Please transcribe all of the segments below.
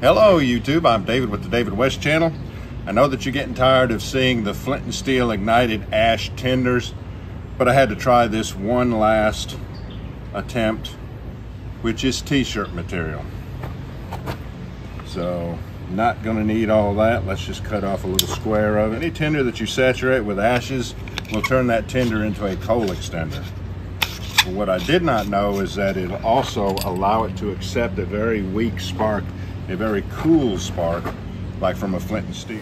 Hello YouTube, I'm David with the David West channel. I know that you're getting tired of seeing the flint and steel ignited ash tinders, but I had to try this one last attempt, which is t-shirt material. So, not gonna need all that. Let's just cut off a little square of it. Any tinder that you saturate with ashes will turn that tinder into a coal extender. But what I did not know is that it'll also allow it to accept a very weak spark, a very cool spark, like from a flint and steel.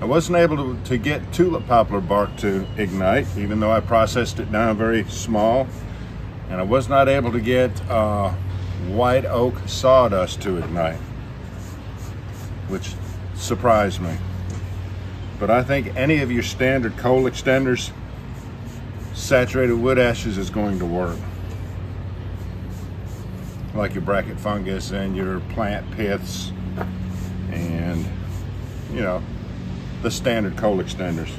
I wasn't able to, to, get tulip poplar bark to ignite, even though I processed it down very small. And I was not able to get uh, white oak sawdust to ignite which surprised me. But I think any of your standard coal extenders, saturated wood ashes is going to work. Like your bracket fungus and your plant piths and, you know, the standard coal extenders.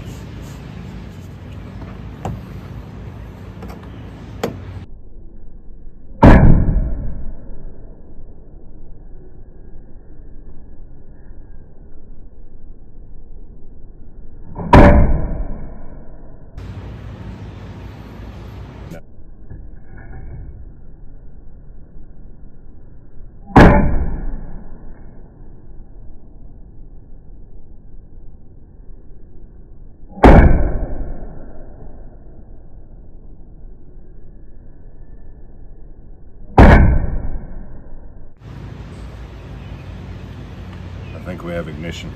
Think we have ignition.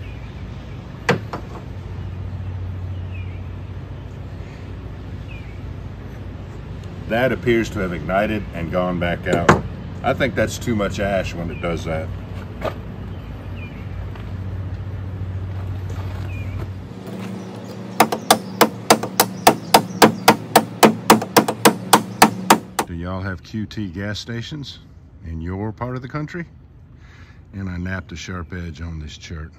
That appears to have ignited and gone back out. I think that's too much ash when it does that. Do y'all have QT gas stations in your part of the country? And I napped a sharp edge on this chert.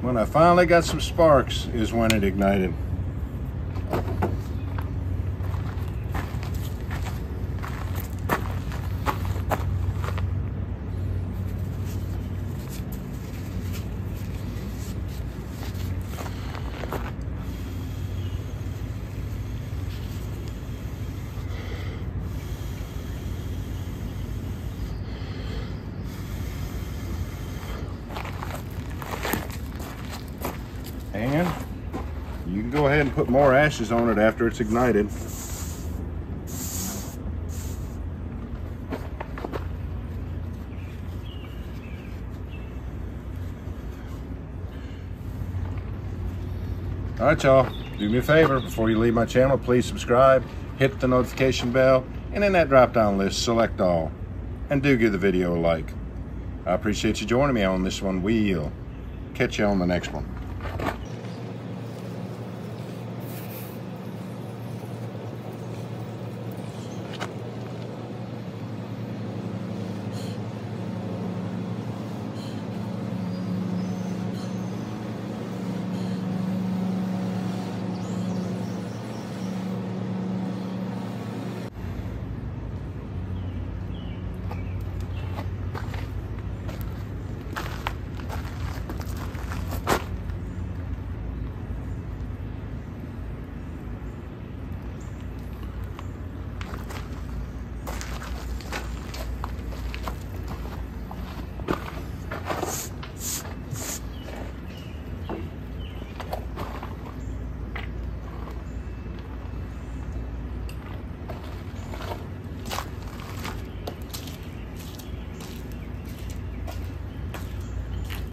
When I finally got some sparks is when it ignited. And can go ahead and put more ashes on it after it's ignited. All right, y'all, do me a favor, before you leave my channel, please subscribe, hit the notification bell, and in that drop-down list, select all, and do give the video a like. I appreciate you joining me on this one. We'll catch you on the next one.